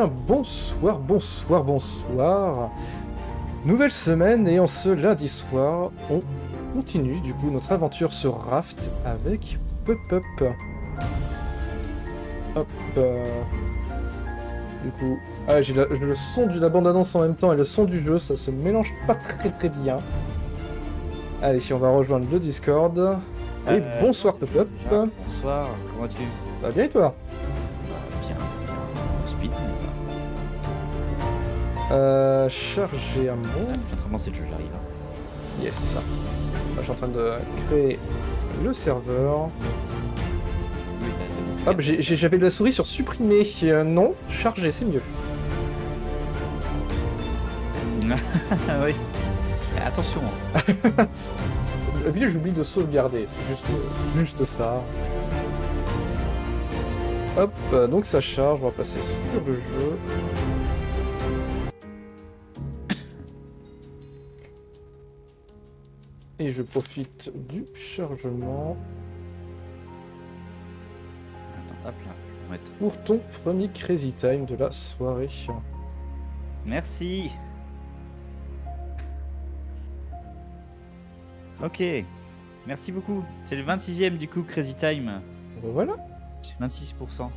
Bien, bonsoir, bonsoir, bonsoir. Nouvelle semaine et en ce lundi soir, on continue du coup notre aventure sur Raft avec Pop-Up. Hop. euh, Du coup, ah, j'ai le son de la bande-annonce en même temps et le son du jeu, ça se mélange pas très très bien. Allez, si on va rejoindre le Discord. Et Euh, bonsoir Pop-Up. déjà. Bonsoir, comment vas-tu? Ça va bien et toi? Mais ça. Euh, charger un mot. Ah, je suis en train de lancer le jeu, j'arrive. hein. Yes. Moi, je suis en train de créer le serveur. Hop, j'avais la souris sur supprimer. Euh, non, charger, c'est mieux. Ah oui. Attention. hein. Au milieu, j'oublie de sauvegarder. C'est juste, juste ça. Hop, euh, donc ça charge. On va passer sur le jeu. Et je profite du chargement Attends, hop là. je vais mettre- pour ton premier Crazy Time de la soirée. Merci. Ok. Merci beaucoup. C'est le 26ème du coup, Crazy Time. Voilà. 26%.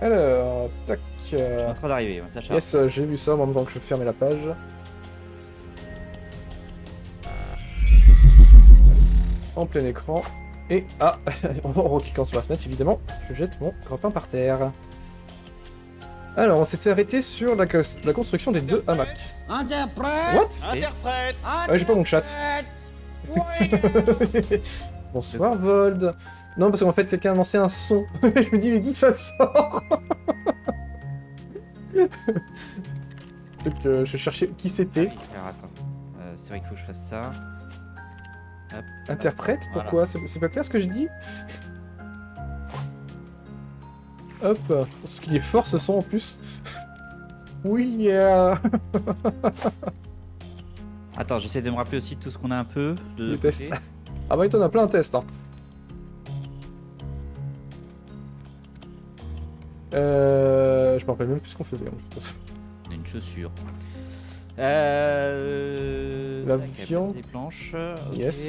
Alors, tac. Je suis euh, en train d'arriver, ça charge. Yes, euh, j'ai vu ça en même temps que je fermais la page. En plein écran. Et ah, en recliquant sur la fenêtre, évidemment, je jette mon grappin par terre. Alors, on s'était arrêté sur la, construction des deux hamacs. Interprète What? Interprète Ouais, j'ai pas mon chat. Interprète Bonsoir, Vold. Non, parce qu'en fait, quelqu'un a lancé un son. je me dis, mais d'où ça sort Donc, euh, je cherchais qui c'était. Alors attends. Euh, c'est vrai qu'il faut que je fasse ça. Hop. Interprète. Pourquoi C'est c'est pas clair ce que je dis Hop Parce qu'il est fort ce son en plus. Oui yeah Attends, j'essaie de me rappeler aussi tout ce qu'on a un peu de tests. Ah bah il t'en a plein de tests. Hein. Euh, je me rappelle même plus ce qu'on faisait. On a une chaussure. Euh... La viande. des planches. Yes.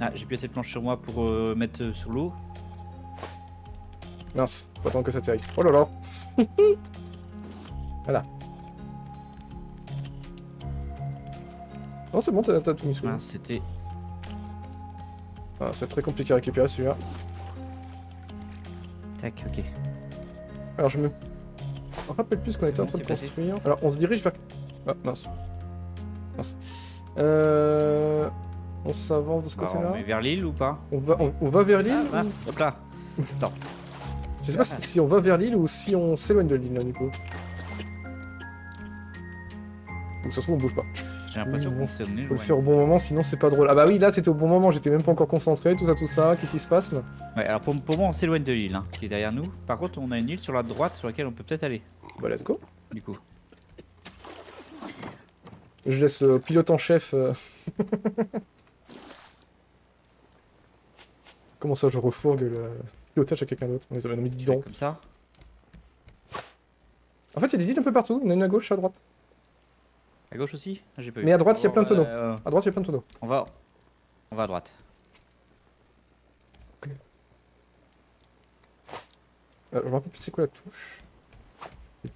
Ah, j'ai plus assez de planches sur moi pour euh, mettre euh, sur l'eau. Mince, faut attendre que ça atterrisse. Oh là là Voilà. Non c'est bon, t'as tout mis sous Ah, c'était. Ah, c'est très compliqué à récupérer celui-là. Tac, ok. Alors je me rappelle plus ce qu'on était en train de passé. construire. Alors on se dirige vers... Ah mince. Mince. Euh... On s'avance de ce Alors, côté-là on met vers l'île ou pas on va, on, on va vers l'île Ah, mince, hop là. Attends. Je sais pas si, si on va vers l'île ou si on s'éloigne de l'île là du coup. Ou ça se trouve on bouge pas. J'ai l'impression Oui, qu'on s'est donné Faut le faire au bon moment sinon c'est pas drôle. Ah bah oui là c'était au bon moment, j'étais même pas encore concentré, tout ça tout ça, qu'est-ce qui se passe là? Ouais, alors pour, pour moi, on s'éloigne de l'île hein, qui est derrière nous. Par contre, on a une île sur la droite sur laquelle on peut peut-être aller. Bah let's go. Du coup. Je laisse euh, pilote en chef. euh. Comment ça, je refourgue le pilotage à quelqu'un d'autre? On les a mis dedans. Comme ça. En fait, il y a des îles un peu partout. Il y en a une à gauche, à droite. À gauche aussi Ah, J'ai pas. Mais à droite, il y a plein de tonneaux. Euh, À droite, il y a plein de tonneaux. on va. On va à droite. Euh, je me rappelle plus c'est quoi la touche.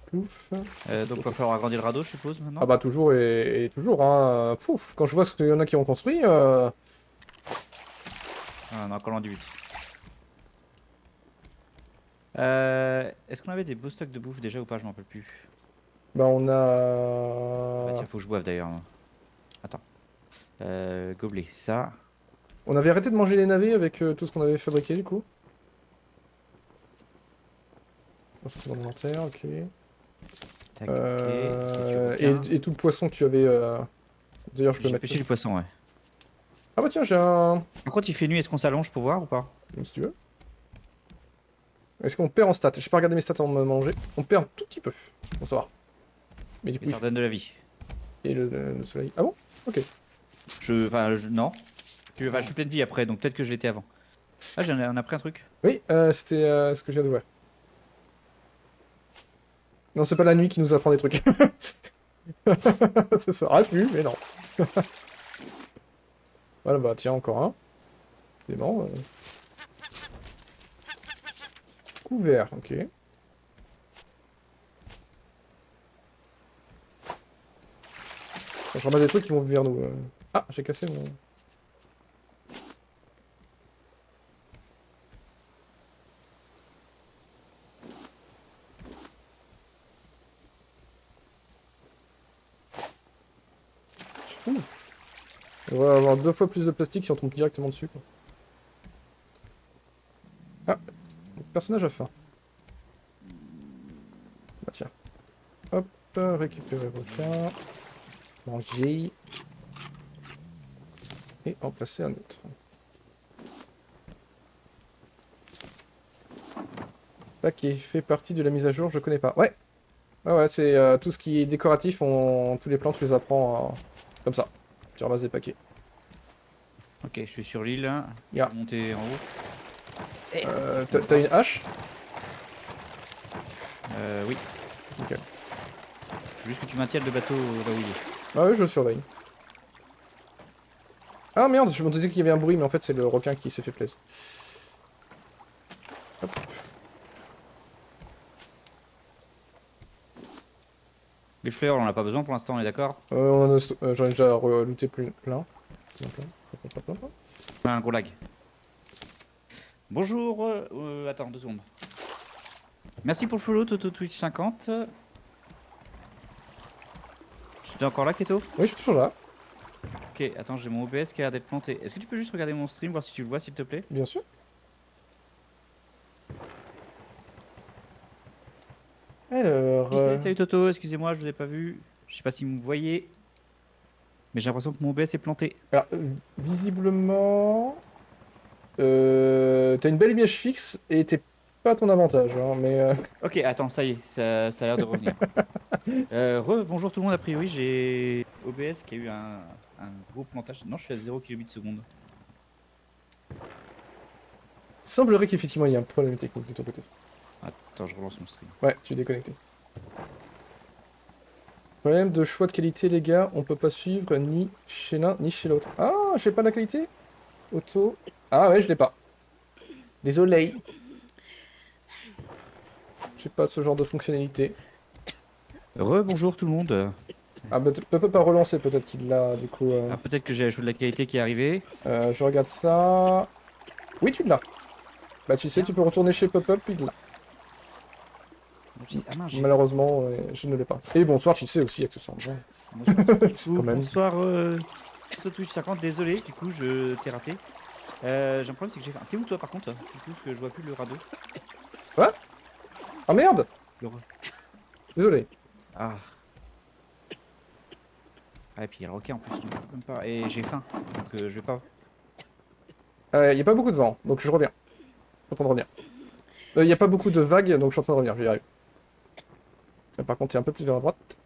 Plouf. Euh, donc, il va falloir agrandir le radeau, je suppose, maintenant Ah bah toujours et, et toujours. Hein. Pouf, quand je vois ce qu'il y en a qui ont construit. Euh... Ah, on est encore du but. Euh, Est-ce qu'on avait des beaux stocks de bouffe déjà ou pas? Je m'en rappelle plus. Bah on Bah, a. tiens, faut que je boive d'ailleurs. Attends. Euh, gobelet, ça. On avait arrêté de manger les navets avec euh, tout ce qu'on avait fabriqué du coup. Ah, ça c'est mon inventaire, ok. Tac, Euh, et, tout le poisson que tu avais. euh, D'ailleurs, je peux J'ai mettre. pêché du poisson, ouais. Ah bah tiens, j'ai un. Par contre, il fait nuit, est-ce qu'on s'allonge pour voir ou pas? Si tu veux. Est-ce qu'on perd en stats? J'ai pas regardé mes stats avant de manger. On perd un tout petit peu. Bon, ça va. Mais du coup, Mais ça redonne de la vie. et le, le- le soleil. Ah bon? Je. Enfin, je... non. Je... Enfin, je suis plein de vie après, donc peut-être que je l'étais avant. Ah, j'en ai, on a pris un truc. Oui, euh, c'était euh, ce que je viens de voir. Non, c'est pas la nuit qui nous apprend des trucs. ça s'aurait pu, mais non. voilà, bah tiens, encore un. C'est bon. euh. Couvert, ok. Je ramasse des trucs qui vont vers nous. euh. Ah, j'ai cassé mon... On va avoir deux fois plus de plastique si on tombe directement dessus. Ah, le personnage a faim. Bah tiens. Hop, récupérer requin. Manger. Et en placer un autre. Paquet fait partie de la mise à jour, je connais pas. Ouais Ouais, ouais, c'est euh, tout ce qui est décoratif, on... tous les plans, tu les apprends euh, comme ça. Tu ramasses des paquets. Ok, je suis sur l'île. là. Ya. Je vais monter en haut. Euh, t'as- T'as une hache? Euh, oui. Ok. Juste que tu maintiennes le bateau là où il est. Ah oui, je surveille. Ah merde, je me disais qu'il y avait un bruit, mais en fait c'est le requin qui s'est fait plaisir. Hop. Les fleurs, on en a pas besoin pour l'instant, on est d'accord? Euh, euh, J'en ai déjà re- looté plus a un gros lag. Bonjour. euh, euh, attends, deux secondes. Merci pour le follow, Toto Twitch 50. Tu es encore là, Keto? Oui, je suis toujours là, Ok, attends, j'ai mon OBS qui a l'air d'être planté. Est-ce que tu peux juste regarder mon stream, voir si tu le vois, s'il te plaît? Bien sûr. Alors... Euh, Salut Toto, excusez-moi, je vous ai pas vu. Je sais pas si vous me voyez. Mais j'ai l'impression que mon OBS est planté. Alors, visiblement... Euh, T'as une belle image fixe et t'es pas à ton avantage, hein, mais... euh, Ok, attends, ça y est, ça, ça a l'air de revenir. euh, re, bonjour tout le monde, a priori j'ai OBS qui a eu un, un gros plantage. Non, je suis à 0 kbps seconde. semblerait qu'effectivement il y a un problème technique de ton côté. Attends, je relance mon stream. Ouais, tu es déconnecté. Problème de choix de qualité, les gars. On peut pas suivre ni chez l'un ni chez l'autre. Ah, j'ai pas la qualité? Auto. Ah ouais, je l'ai pas. Désolé. J'ai pas ce genre de fonctionnalité. Re, bonjour tout le monde. Ah bah, tu peux pas relancer, peut-être qu'il l'a, du coup. euh, Ah, Peut-être que j'ai la chose de la qualité qui est arrivée. euh, je regarde ça. Oui, tu l'as. Bah, tu sais, tu peux retourner chez Pop-Up, il l'a. Ah, mince, Malheureusement, euh, je ne l'ai pas. Et bonsoir, tu sais aussi, accessoirement. Bonsoir, bonsoir euh, Twitch 50, désolé, du coup je t'ai raté. Euh, j'ai un problème, c'est que j'ai fait. T'es où toi par contre? Du coup, parce que je vois plus le radeau. Ah merde Désolé. Ah. Ah, et puis il y a le requin en plus, je même pas. Et j'ai faim, donc euh, je vais pas. Il n'y a pas beaucoup de vent, donc je reviens. Je suis en train de revenir. Il n'y a pas beaucoup de vagues, donc je suis en train de revenir, j'y arrive. Mais par contre, t'es un peu plus vers la droite.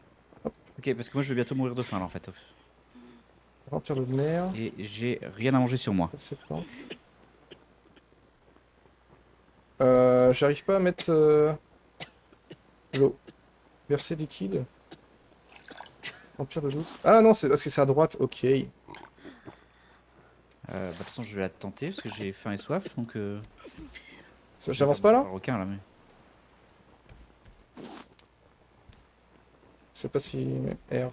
Ok, parce que moi je vais bientôt mourir de faim là en fait. Remplir de mer. Et j'ai rien à manger sur moi. Euh, J'arrive pas à mettre l'eau. Verser liquide. Remplir de douce. Ah non, c'est parce que c'est à droite, ok. Euh, bah, de toute façon, je vais la tenter parce que j'ai faim et soif donc. Euh... J'avance pas là requin là, mais. Je sais pas si. R.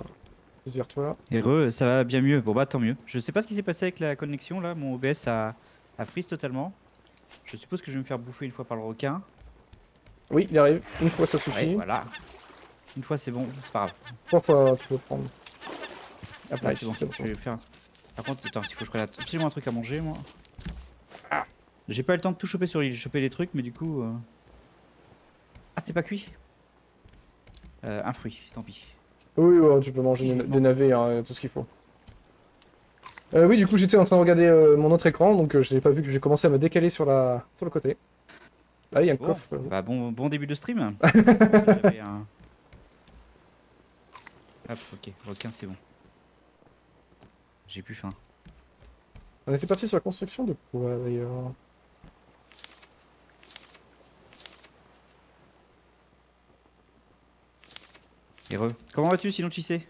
Vers toi. Et re, ça va bien mieux. Bon bah tant mieux. Je sais pas ce qui s'est passé avec la connexion là. Mon OBS a, a freeze totalement. Je suppose que je vais me faire bouffer une fois par le requin. Oui, il arrive. Une fois, ça suffit. Ouais, voilà. Une fois c'est bon, c'est pas grave. Trois fois, tu peux prendre. Hop, Ouais, nice, c'est bon, c'est bon. je vais faire. Par contre, attends, il faut que je prenne absolument un truc à manger moi. Ah. J'ai pas eu le temps de tout choper sur l'île. J'ai chopé des trucs, mais du coup. euh, Ah, c'est pas cuit? Euh, Un fruit, tant pis. Oui, ouais, tu peux manger Je des, navets, hein, tout ce qu'il faut. Euh, oui, du coup, j'étais en train de regarder euh, mon autre écran, donc euh, je n'ai pas vu que j'ai commencé à me décaler sur, la... sur le côté. Ah, il y a un oh, coffre. Bah, bon, bon début de stream. Hop, ok, requin, c'est bon. J'ai plus faim. On était parti sur la construction de quoi d'ailleurs Heureux. Comment vas-tu sinon tu sais?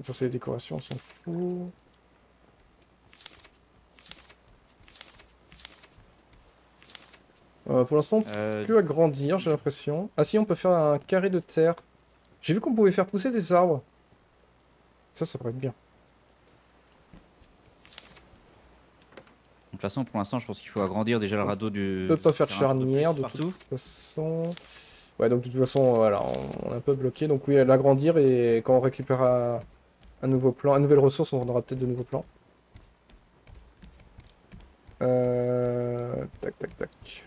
Ça c'est les décorations, on s'en fout. Euh, pour l'instant, euh, que agrandir, j'ai l'impression. Ah si, on peut faire un carré de terre. J'ai vu qu'on pouvait faire pousser des arbres. Ça, ça pourrait être bien. De toute façon, pour l'instant, je pense qu'il faut agrandir déjà le radeau du. On peut pas faire de charnière de toute façon. Ouais, donc de toute façon, voilà, on, on est un peu bloqué. Donc oui, l'agrandir et quand on récupérera un nouveau plan, une nouvelle ressource, on aura peut-être de nouveaux plans. Euh... Tac, tac, tac.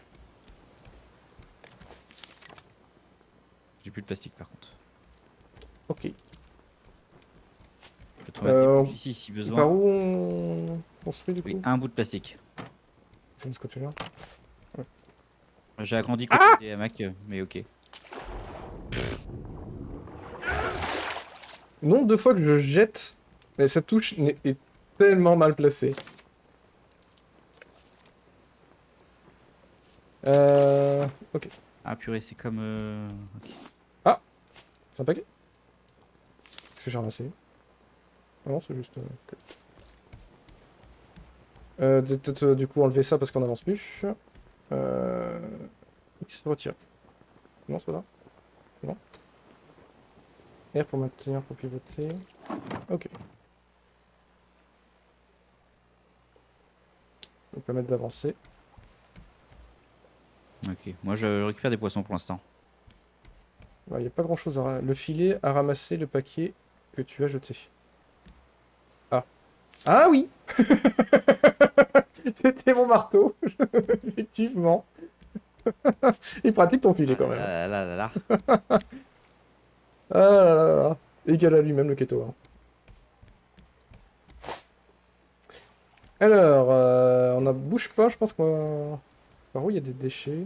J'ai plus de plastique par contre. Ok. Je peux te Euh, des ici si besoin. Par où on construit du coup Oui, un bout de plastique. C'est de ce côté-là. J'ai agrandi côté Ah des hamacs, mais ok. Nombre de fois que je jette, mais cette touche est tellement mal placée. Euh... Ok. Ah purée, c'est comme. euh. C'est un paquet Qu'est-ce que j'ai ramassé Ah Non, c'est juste... euh, Peut-être du coup enlever ça parce qu'on avance plus. Euh... X se retire. Non, c'est pas ça Non. R pour maintenir, pour pivoter. Ok. Ça va permettre d'avancer. Ok. Moi, je récupère des poissons pour l'instant. Il n'y a pas grand chose à... Le filet a ramassé le paquet que tu as jeté. Ah. Ah oui C'était mon marteau. Effectivement. Il pratique ton filet quand même. Ah là là là. Ah là là là. Égal à lui-même le keto. hein. Alors, euh, on a bouge pas, je pense qu'on va... Par où il y a des déchets?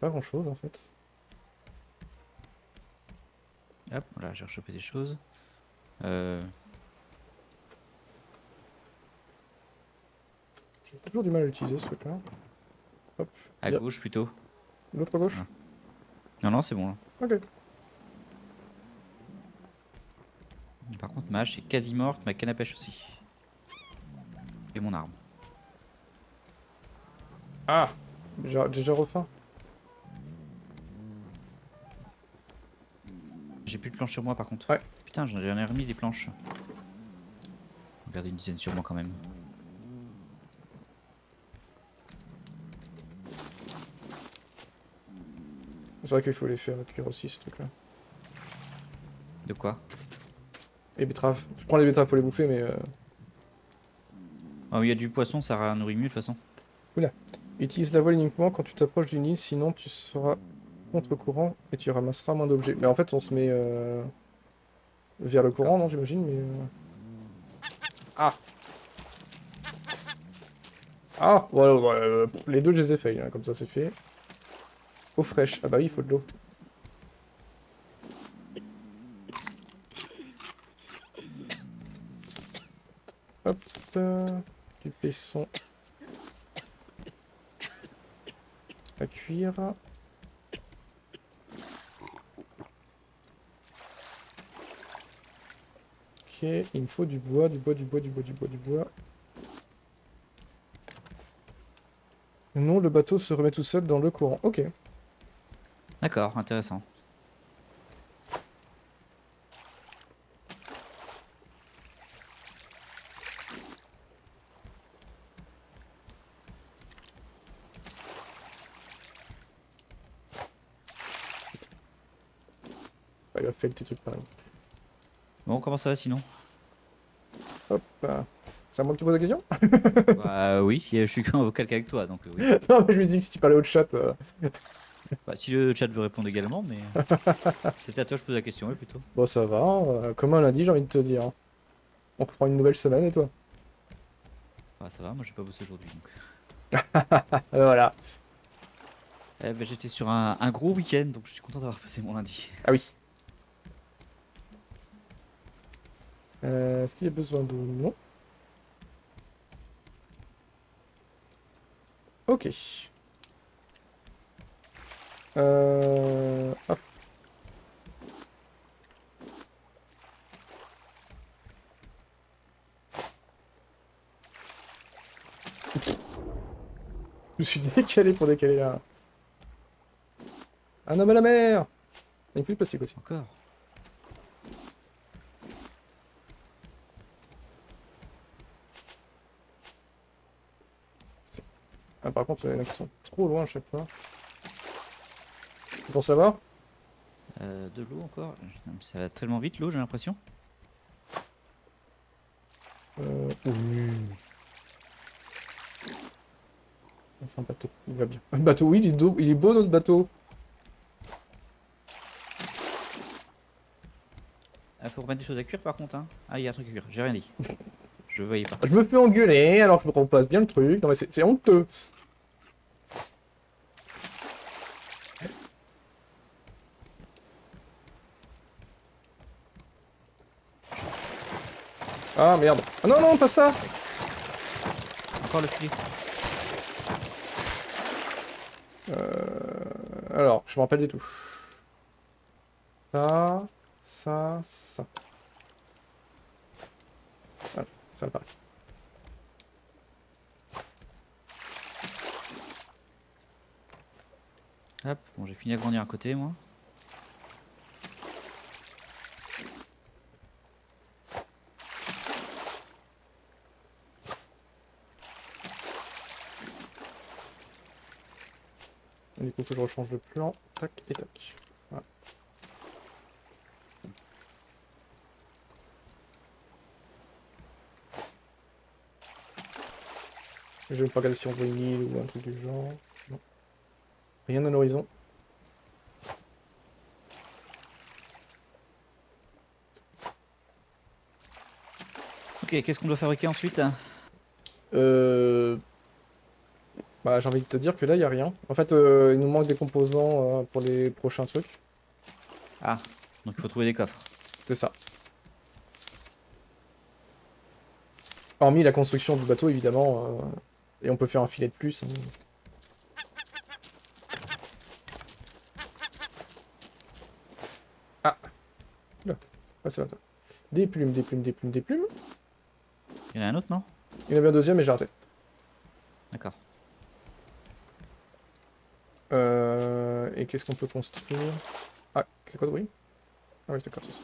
Pas grand chose en fait. Hop, voilà, j'ai rechopé des choses. Euh, J'ai toujours du mal à l'utiliser ce truc là. Hop. à gauche plutôt. L'autre à gauche Ah. Non, non, c'est bon. là. Ok. Par contre, ma hache est quasi morte, ma canne à pêche aussi. Et mon arme. Ah J'ai déjà refaim. J'ai plus de planches sur moi par contre. Ouais. Putain, j'en ai remis des planches. Regardez une dizaine sur moi quand même. C'est vrai qu'il faut les faire cuire aussi ce truc là. De quoi? Les betteraves. Je prends les betteraves pour les bouffer mais... Euh... Ah oui, il y a du poisson, ça nourrit mieux de toute façon. Utilise la voile uniquement quand tu t'approches d'une île, sinon tu seras contre-courant et tu ramasseras moins d'objets. Mais en fait on se met euh, vers le courant, non j'imagine, mais... euh, Ah Ah les deux je les ai fait, hein, comme ça c'est fait. Eau fraîche. Ah bah oui, il faut de l'eau. Hop, euh, du paisson à cuire. Ok, il me faut du bois, du bois, du bois, du bois, du bois, du bois. Non, le bateau se remet tout seul dans le courant. Ok. D'accord, intéressant. Ah, il a fait le petit truc pareil. Bon, comment ça va sinon Hop. C'est à moi que tu poses la question Bah oui, je suis qu'en vocal qu'avec toi, donc euh, oui. Non, mais je me dis que si tu parlais au chat. euh, Bah, si le chat veut répondre également, mais... C'était à toi que je pose la question, oui, plutôt. Bon, ça va. euh, comme un lundi, j'ai envie de te dire. On reprend une nouvelle semaine et toi? Bah ça va, moi j'ai pas bossé aujourd'hui, donc... Voilà. Eh ben, j'étais sur un, un gros week-end, donc je suis content d'avoir passé mon lundi. Ah oui. Euh, Est-ce qu'il y a besoin d'eau Non. Ok. Euh... Hop. Je suis décalé pour décaler là. Un homme à la mer Il n'y a plus de plastique aussi. Encore? Ah, par contre, il y en a qui sont trop loin à chaque fois. Tu penses savoir Euh, de l'eau encore. Ça va tellement vite l'eau, j'ai l'impression. Euh... Oui. Enfin, bateau, il va bien. Un bateau, oui, il est, beau- il est beau notre bateau. Ah, faut remettre des choses à cuire par contre. Hein. Ah, il y a un truc à cuire. J'ai rien dit. Je voyais pas. Je me fais engueuler alors que je repasse bien le truc. Non mais c'est c'est honteux. Ah merde. Ah non non pas ça Encore le filet. Euh, Alors, je me rappelle des touches. Ça, ça, ça. Hop, bon, j'ai fini à grandir à côté, moi. Du coup, faut que je rechange le plan. Tac et tac. Voilà. Je vais pas regarder si on voit une île ou un truc du genre. Non. Rien à l'horizon. Ok, qu'est-ce qu'on doit fabriquer ensuite Euh... Bah, j'ai envie de te dire que là, il a rien. En fait, euh, il nous manque des composants euh, pour les prochains trucs. Ah, donc il faut trouver des coffres. C'est ça. Hormis la construction du bateau, évidemment. euh, et on peut faire un filet de plus. hein. Ah Là. Ah, c'est là, toi. Des plumes, des plumes, des plumes, des plumes. Il y en a un autre, non? Il y en avait un deuxième, mais j'ai raté. D'accord. Euh, et qu'est-ce qu'on peut construire? Ah, c'est quoi de bruit? Ah oui, d'accord, c'est ça.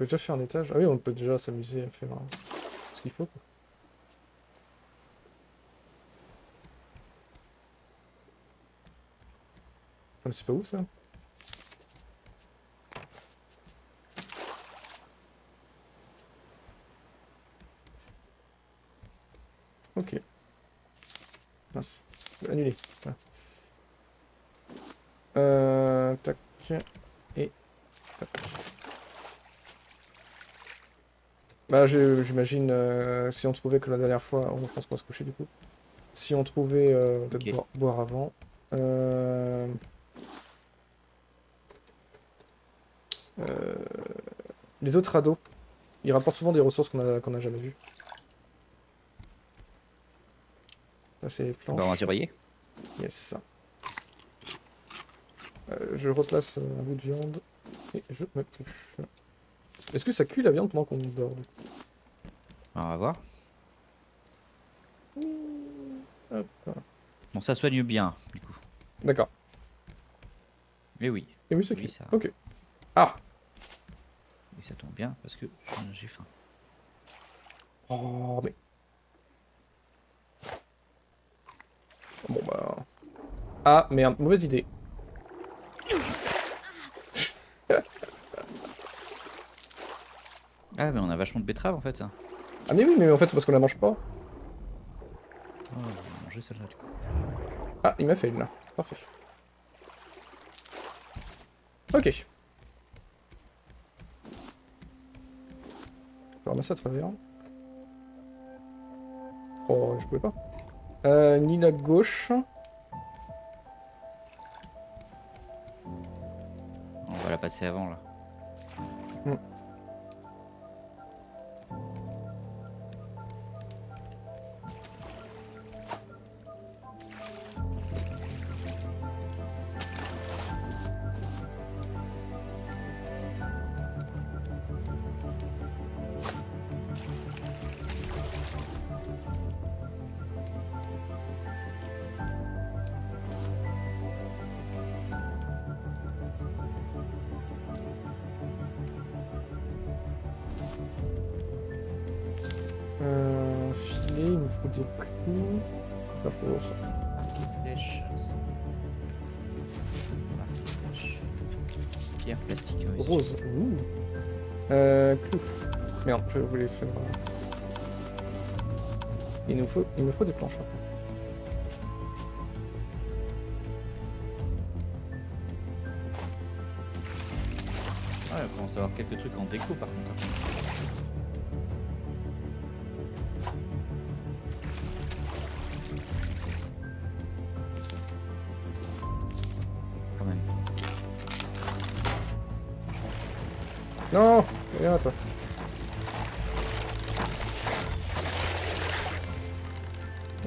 Peut déjà faire un étage Ah oui, on peut déjà s'amuser à faire euh, ce qu'il faut. quoi. Ah, mais c'est pas ouf ça Ok. Mince. Annulé. Voilà. Euh, tac. Et tac. Bah, j'imagine, euh, si on trouvait que la dernière fois, on pense qu'on va se coucher du coup. Si on trouvait euh, de boire, boire avant. Euh... euh, Les autres radeaux, ils rapportent souvent des ressources qu'on a, qu'on a jamais vues. Là, c'est les planches. Bah, on va surveiller. Yes. Euh, je replace un bout de viande et je me couche. Est-ce que ça cuit la viande pendant qu'on dort On va voir. Hop. Bon, ça soigne bien, du coup. D'accord. Mais oui, Et oui, ça Oui, cuit. ça- Ok. Ah oui, ça tombe bien parce que j'ai faim. Oh, mais. Bon, bah. Ah, merde, mauvaise idée. Ah, mais on a vachement de betteraves en fait. Ah, mais oui, mais en fait, c'est parce qu'on la mange pas. Oh, on va manger celle-là du coup. Ah, il m'a fait une là. Parfait. Ok. On peut ramasser à travers. Oh, je pouvais pas. Euh, ni la gauche. On va la passer avant là. Faut des clous. Enfin, je peux. Flèche. Pierre plastique. oui, Rose. Ouh. Euh, clous. Merde, je voulais faire. euh, Il nous faut, il me faut des planches. hein. Ouais, on commence à avoir quelques trucs en déco par contre.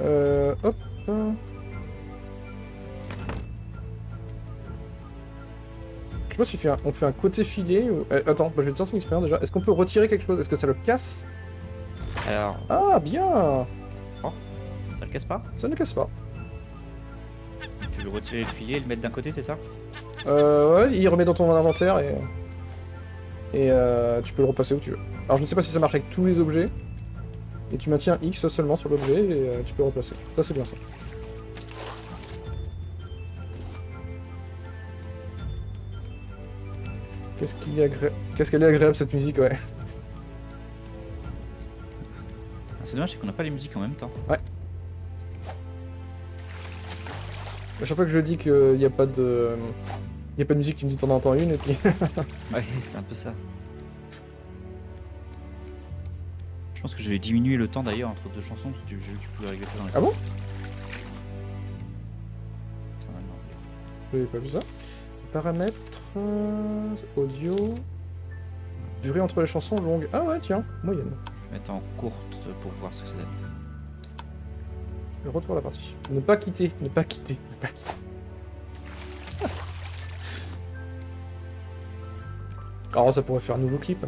Euh, hop. Je sais pas si on fait un, on fait un côté filet ou... eh, attends, bah, je vais te tenter une expérience déjà. Est-ce qu'on peut retirer quelque chose? Est-ce que ça le casse? Alors, Ah, bien ça le casse pas? Ça ne casse pas. Tu veux retirer le filet et le mettre d'un côté, c'est ça? Euh, ouais, il remet dans ton inventaire et... Et euh, tu peux le repasser où tu veux. Alors je ne sais pas si ça marche avec tous les objets. Et tu maintiens X seulement sur l'objet et euh, tu peux replacer. Ça c'est bien ça. Qu'est-ce qu'il est agré... Qu'est-ce qu'elle est agréable cette musique, ouais. Ah, C'est dommage, c'est qu'on n'a pas les musiques en même temps. À chaque fois que je dis qu'il n'y a pas de... Il n'y a pas de musique, tu me dis t'en entends une et puis... Ouais, c'est un peu ça. Pense que je vais diminuer le temps d'ailleurs entre deux chansons, parce que tu, tu peux régler ça dans les Ah bon Ça va, non. J'avais pas vu ça. Paramètres, euh, audio, durée entre les chansons longue. Ah ouais, tiens, moyenne. Je vais mettre en courte pour voir ce que ça donne. À la partie. Ne pas quitter, ne pas quitter, ne pas quitter. Oh, ça pourrait faire un nouveau clip.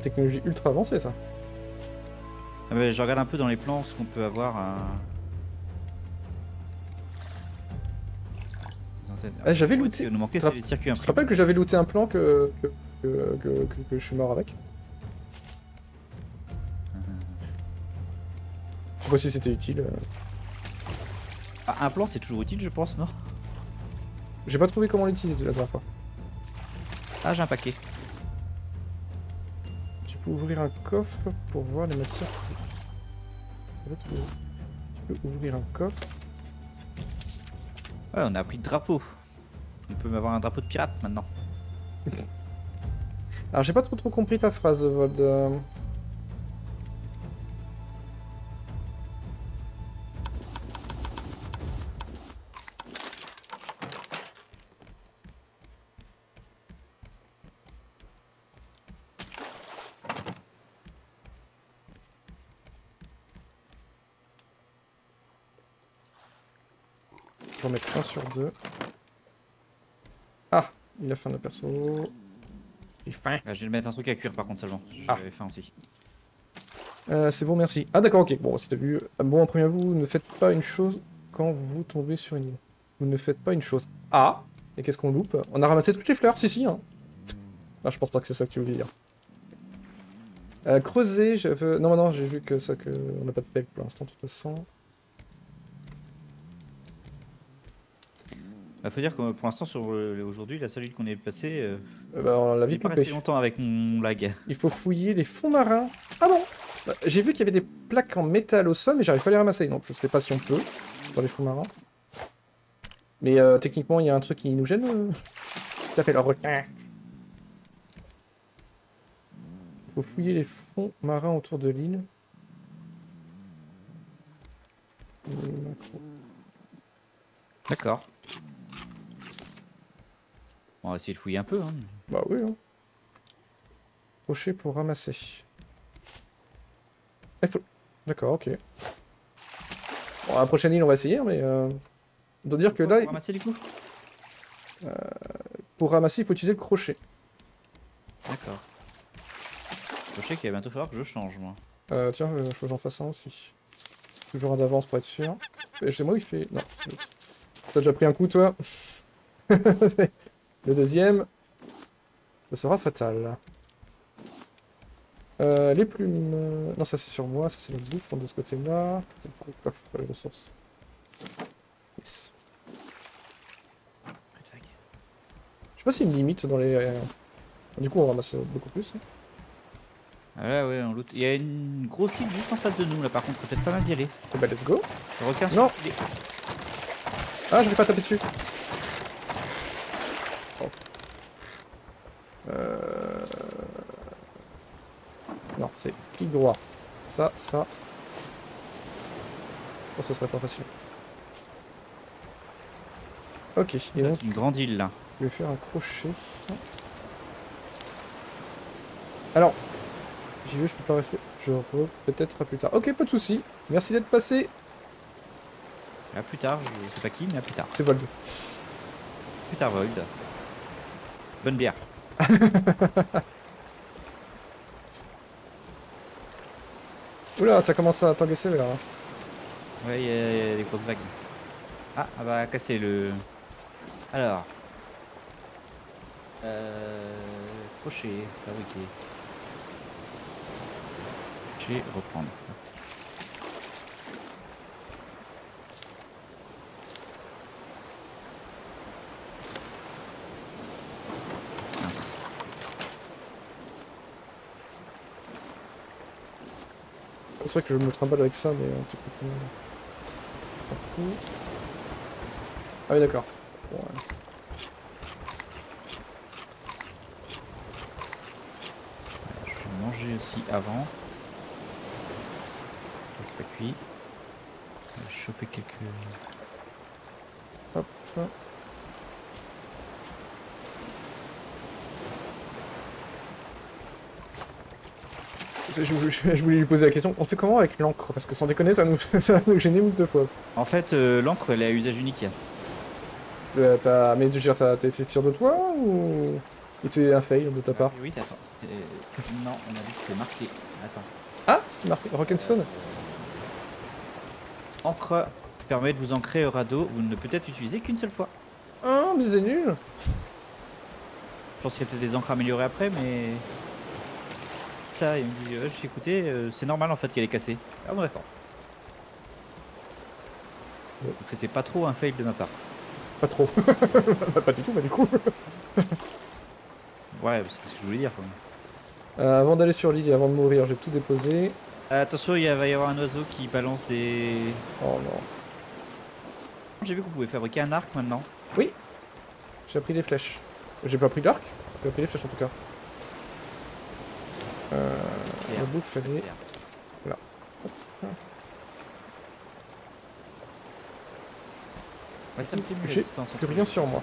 Technologie ultra avancée, ça. Ah, mais je regarde un peu dans les plans ce qu'on peut avoir. à- antennes. Ah, j'avais looté. Nous manquait, Tu te les circuits rappelles que j'avais looté un plan que que, que, que- que- que je suis mort avec Je sais pas si c'était utile. euh. Ah, un plan, c'est toujours utile, je pense, non? J'ai pas trouvé comment l'utiliser la dernière fois. Ah, j'ai un paquet. Tu peux ouvrir un coffre pour voir les matières. Tu peux- ouvrir un coffre. Ouais, on a pris de drapeau. On peut avoir un drapeau de pirate maintenant. Alors j'ai pas trop trop compris ta phrase, Vod. Je vais en mettre un sur deux. Ah, il a faim le perso. Il faim. Ah, je vais mettre un truc à cuire par contre seulement. Ah. J'avais faim aussi. Euh, c'est bon, merci. Ah d'accord, ok. Bon, si t'as vu... euh, Bon, en premier vous ne faites pas une chose quand vous tombez sur une île. Vous ne faites pas une chose. Ah Et qu'est-ce qu'on loupe? On a ramassé toutes les fleurs, si si. Hein. Ah, je pense pas que c'est ça que tu voulais dire. Euh, creuser, j'avais... Non, non, j'ai vu que ça, que... On n'a pas de pelle pour l'instant, de toute façon. Bah, faut dire que pour l'instant, sur le- aujourd'hui, la seule île qu'on est passé, euh, Euh, bah, on l'a vite pas resté longtemps avec mon lag. Il faut fouiller les fonds marins. Ah bon? Bah, J'ai vu qu'il y avait des plaques en métal au sol, mais j'arrive pas à les ramasser. Donc je sais pas si on peut dans les fonds marins. Mais euh, techniquement, il y a un truc qui nous gêne. Euh... S'appelle un requin. Il faut fouiller les fonds marins autour de l'île. D'accord. On va essayer de fouiller un peu. Hein. Bah oui. Hein. Crochet pour ramasser. Faut... D'accord, ok. Bon, la prochaine île, on va essayer, mais... Euh... On doit dire que là, Pour ramasser du coup pour ramasser, il faut utiliser le crochet. D'accord. Sais qu'il va bientôt falloir que je change moi. Euh, tiens, euh, faut que j'en fasse un aussi. Toujours un d'avance pour être sûr. Et chez moi, il fait... Non. T'as déjà pris un coup, toi? Le deuxième, ça sera fatal. Euh, les plumes... Non, ça c'est sur moi, ça c'est le bouffe de ce côté-là. C'est pour le coffre, pas les ressources. Yes. Je sais pas s'il y a une limite dans les... euh, Du coup, on ramasse beaucoup plus. hein. Ah ouais, ouais, on loot. Il y a une grosse île juste en face de nous là par contre, c'est peut-être pas mal d'y aller. Bah, let's go. Le requin Non. sur- Ah, je vais pas taper dessus. Oh. Euh... Non, c'est clic droit. Ça, ça. Oh, ça serait pas facile. Ok, donc c'est une grande île là. je vais faire un crochet. Alors, j'y vais, je peux pas rester. Je re peut-être à plus tard. Ok, pas de soucis. Merci d'être passé. À plus tard, je sais pas qui, mais à plus tard. C'est Vold. Plus tard, Void. Bonne bière. Oula, ça commence à t'engager là. Ouais, il y, a- des grosses vagues. Ah, elle va casser le. Alors. Euh. Crochet, fabriquer. Crochet, reprendre. Mince. C'est vrai que je me trimballe avec ça, mais un petit peu plus. Partout. Ah oui, d'accord. Bon, ouais. Je vais manger aussi avant. Ça c'est pas cuit. Je vais choper quelques. Hop. Je, je- je voulais lui poser la question, on fait comment avec l'encre? Parce que sans déconner, ça nous, ça va nous gêner une deux fois. En fait, euh, l'encre elle est à usage unique. Euh, t'as- mais je veux dire, t'as- t'es t'es sûr de toi ou, ou c'est un fail de ta part? Ah, oui, attends. c'était- Non, on a dit que c'était marqué. Attends. Ah C'est marqué Rock'n'Stone Encre permet de vous ancrer au radeau. Vous ne peut être utilisé qu'une seule fois. Ah, mais c'est nul Je pense qu'il y a peut-être des encres améliorées après, mais. Ça, il me dit, euh, j'ai écouté, euh, c'est normal en fait qu'elle est cassée. Ah bon, d'accord. Ouais. Donc c'était pas trop un fail de ma part. Pas trop. Bah, pas du tout, bah du coup. Ouais, c'est ce que je voulais dire. Quoi. Euh, avant d'aller sur l'île et avant de mourir, j'ai tout déposé. Euh, attention, il va y avoir un oiseau qui balance des. Oh non. J'ai vu qu'on pouvait fabriquer un arc maintenant. J'ai appris les flèches. J'ai pas pris l'arc J'ai appris les flèches en tout cas. Euh, la bouffe, elle est... Là. Ouais, ça me fait J'ai plus rien sur moi.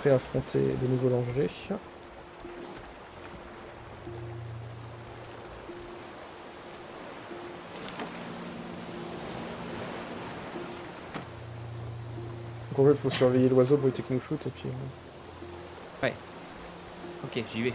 Prêt à affronter de nouveaux dangers. Donc en fait, faut surveiller l'oiseau pour éviter qu'il nous shoot et puis... euh, Ok, j'y vais.